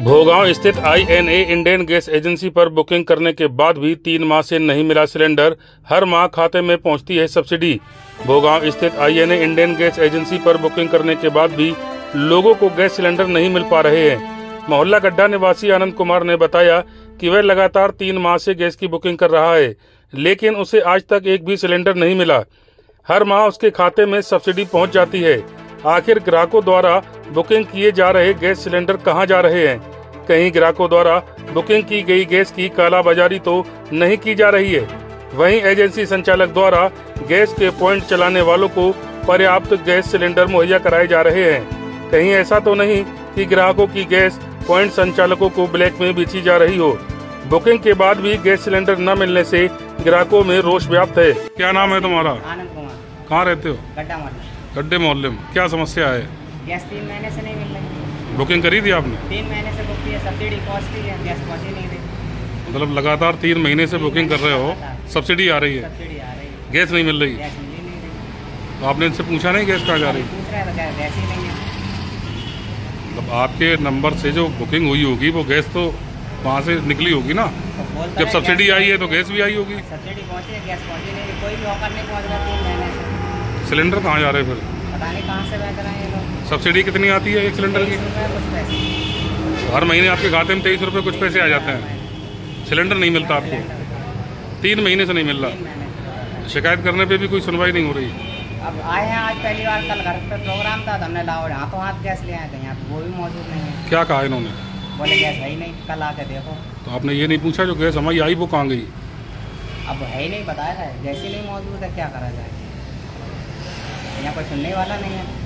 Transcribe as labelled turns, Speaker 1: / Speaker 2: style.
Speaker 1: भोगांव स्थित INA Indian gas agency पर booking करने के बाद भी तीन माह से नहीं मिला सिलेंडर हर माह खाते में पहुँचती है सब्सिडी भोगांव स्थित आईएनए इंडियन गैस एजेंसी पर बुकिंग करने के बाद भी लोगों को गैस सिलेंडर नहीं मिल पा रहे हैं। मोहल्ला गड्ढा निवासी आनंद कुमार ने बताया कि वह लगातार तीन माह से गैस की बुकिंग कर रहा है, लेकिन उसे आज तक एक भी सिलेंडर नहीं मिला। हर माह उसके खाते में सब्सिडी पहुँच जाती है। आखिर ग्राहकों द्वारा बुकिंग किए जा रहे गैस सिलेंडर कहाँ जा रहे हैं? कहीं ग्राहकों द्वारा बुकिंग की गई गैस की कालाबाजारी तो नहीं की जा रही है। वहीं एजेंसी संचालक द्वारा गैस के पॉइंट चलाने वालों को पर्याप्त गैस सिलेंडर मुहैया कराए जा रहे हैं। कहीं ऐसा तो नहीं कि ग्राहकों की गैस पॉइंट संचालकों को ब्लैक में बेची जा रही हो। बुकिंग के बाद भी गैस सिलेंडर न मिलने से ग्राहकों में रोष व्याप्त है। क्या नाम है तुम्हारा?
Speaker 2: आनंद कुमार।
Speaker 1: कहाँ रहते हो?
Speaker 2: गड्ढा
Speaker 1: गड्ढे मोहल्ले में। क्या समस्या है?
Speaker 2: गैस तीन महीने से नहीं मिल रही।
Speaker 1: बुकिंग करी थी आपने?
Speaker 2: तीन महीने से बुक की है सब्सिडी कॉस्टली है गैस पहुँच नहीं रही।
Speaker 1: मतलब लगातार तीन महीने से बुकिंग कर रहे हो सब्सिडी आ रही है।
Speaker 2: सब्सिडी आ रही है।
Speaker 1: गैस नहीं मिल रही।
Speaker 2: गैस मिल नहीं रही।
Speaker 1: तो आपने इनसे पूछा नहीं गैस कहाँ जा रही? मतलब आपके नंबर से जो बुकिंग हुई होगी वो गैस तो वहाँ से निकली होगी ना?
Speaker 2: तो
Speaker 1: जब सब्सिडी आई है तो गैस भी आई होगी।
Speaker 2: सब्सिडी पहुँची है गैस पहुँची नहीं कोई भी ऑफ़र नहीं पहुँच रहा तीन महीने से।
Speaker 1: सिलेंडर कहाँ जा रहे हैं फिर?
Speaker 2: पता नहीं कहाँ से बेहतर ये लोग।
Speaker 1: सब्सिडी कितनी आती है एक सिलेंडर की?
Speaker 2: रुपये कुछ पैसे।
Speaker 1: हर महीने आपके खाते में तेईस रुपये कुछ पैसे आ जाते हैं। सिलेंडर नहीं मिलता आपको। तीन महीने से नहीं मिल रहा। शिकायत करने पे भी कोई सुनवाई नहीं हो रही।
Speaker 2: अब आए हैं आज पहली बार कल घर पे प्रोग्राम था तो हमने लाओ हाथों हाथ गैस ले आए थे यहाँ वो भी मौजूद नहीं है।
Speaker 1: क्या कहा इन्होंने?
Speaker 2: बोले गैस है ही नहीं कल आके देखो।
Speaker 1: तो आपने ये नहीं पूछा जो गैस हमारी आई वो कहाँ गई?
Speaker 2: अब है ही नहीं बताया है गैस ही नहीं मौजूद है क्या करा जाए? यहाँ पर सुनने वाला नहीं है।